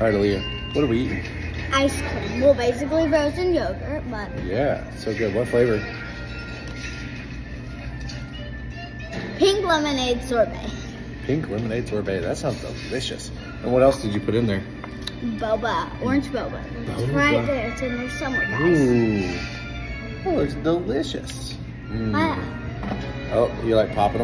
All right, Aleigha, what are we eating? Ice cream. Well, basically frozen yogurt, but Yeah, so good. What flavor? pink lemonade sorbet. Pink lemonade sorbet. That sounds delicious. And what else did you put in there? Boba. Orange boba. It's right there. It's in there somewhere, guys. Ooh. Oh, it's delicious. Mm. Oh, you like popping them?